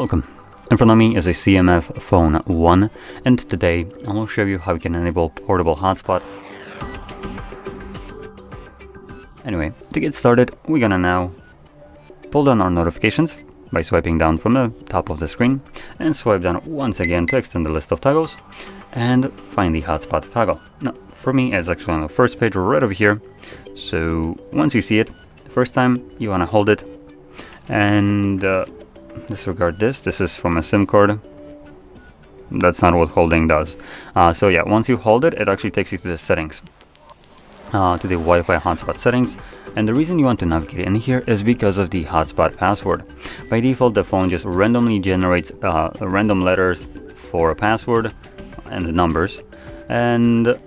Welcome. In front of me is a CMF Phone 1 and today I will show you how you can enable portable hotspot. Anyway, to get started we're gonna now pull down our notifications by swiping down from the top of the screen and swipe down once again to extend the list of toggles and find the hotspot toggle. Now for me it's actually on the first page right over here so once you see it the first time you want to hold it and uh, disregard this. This is from a sim card. That's not what holding does. Uh, so yeah once you hold it it actually takes you to the settings. Uh, to the Wi-Fi hotspot settings. And the reason you want to navigate in here is because of the hotspot password. By default the phone just randomly generates uh, random letters for a password and the numbers. And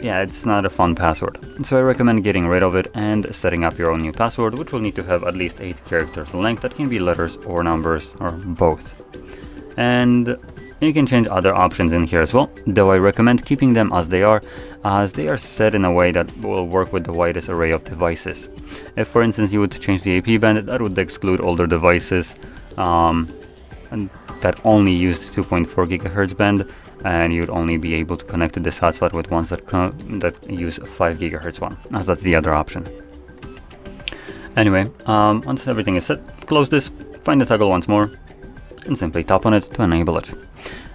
yeah, it's not a fun password. So I recommend getting rid of it and setting up your own new password, which will need to have at least 8 characters length that can be letters or numbers or both. And you can change other options in here as well, though I recommend keeping them as they are, as they are set in a way that will work with the widest array of devices. If for instance you would change the AP band, that would exclude older devices um, that only used 2.4 GHz band, and you'd only be able to connect to this hotspot with ones that, that use 5 gigahertz one, as that's the other option. Anyway, um, once everything is set, close this, find the toggle once more, and simply tap on it to enable it.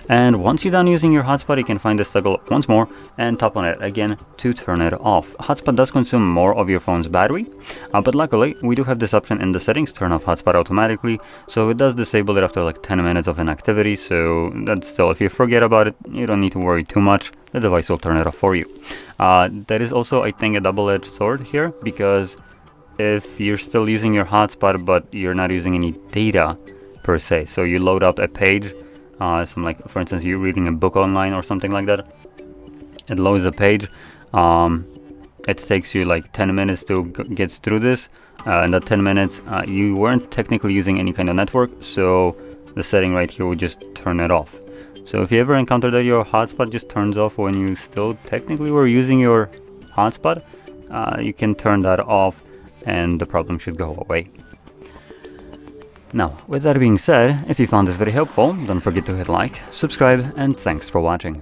And once you're done using your hotspot, you can find this toggle once more and tap on it again to turn it off. Hotspot does consume more of your phone's battery, uh, but luckily we do have this option in the settings, turn off hotspot automatically, so it does disable it after like 10 minutes of inactivity, so that's still, if you forget about it, you don't need to worry too much, the device will turn it off for you. Uh, that is also, I think, a double-edged sword here, because if you're still using your hotspot but you're not using any data per se, so you load up a page uh, some like for instance you're reading a book online or something like that it loads a page um, it takes you like 10 minutes to get through this uh, in that 10 minutes uh, you weren't technically using any kind of network so the setting right here would just turn it off. So if you ever encounter that your hotspot just turns off when you still technically were using your hotspot uh, you can turn that off and the problem should go away now, with that being said, if you found this very helpful, don't forget to hit like, subscribe, and thanks for watching.